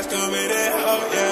Cause to me at oh yeah.